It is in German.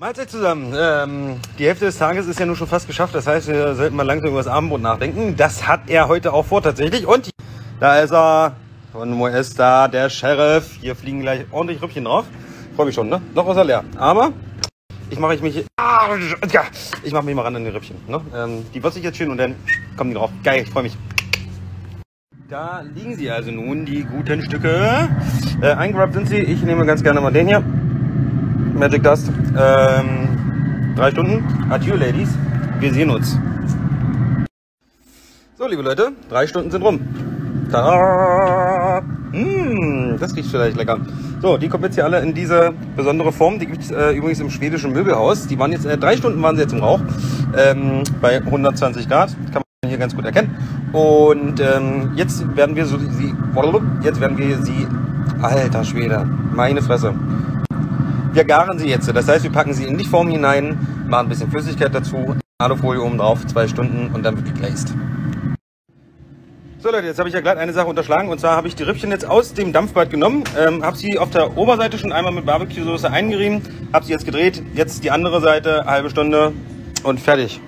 Mahlzeit zusammen. Ähm, die Hälfte des Tages ist ja nun schon fast geschafft. Das heißt, wir sollten mal langsam über das Abendbrot nachdenken. Das hat er heute auch vor tatsächlich. Und da ist er. Von da der Sheriff? Hier fliegen gleich ordentlich Rüppchen drauf. Freue mich schon, ne? Noch was er leer. Aber ich mache mich, ah, ich mache mich mal ran an die Rippchen. Ne? Ähm, die würze ich jetzt schön und dann kommen die drauf. Geil, ich freue mich. Da liegen sie also nun, die guten Stücke. Äh, eingerappt sind sie. Ich nehme ganz gerne mal den hier. Magic Dust. Ähm, drei Stunden. Adieu, Ladies. Wir sehen uns. So, liebe Leute, drei Stunden sind rum. Tada! Mmh, das riecht vielleicht lecker. So, die kommen jetzt hier alle in diese besondere Form. Die gibt es äh, übrigens im schwedischen Möbelhaus. Die waren jetzt, äh, drei Stunden waren sie jetzt im Rauch. Ähm, bei 120 Grad. Kann man hier ganz gut erkennen. Und ähm, jetzt werden wir so sie, jetzt werden wir sie, alter Schwede, meine Fresse. Wir garen sie jetzt. Das heißt, wir packen sie in die Form hinein, machen ein bisschen Flüssigkeit dazu, Alufolie oben drauf, zwei Stunden und dann wird geglazed. So Leute, jetzt habe ich ja gerade eine Sache unterschlagen und zwar habe ich die Rippchen jetzt aus dem Dampfbad genommen, ähm, habe sie auf der Oberseite schon einmal mit Barbecue-Soße eingerieben, habe sie jetzt gedreht, jetzt die andere Seite, halbe Stunde und fertig.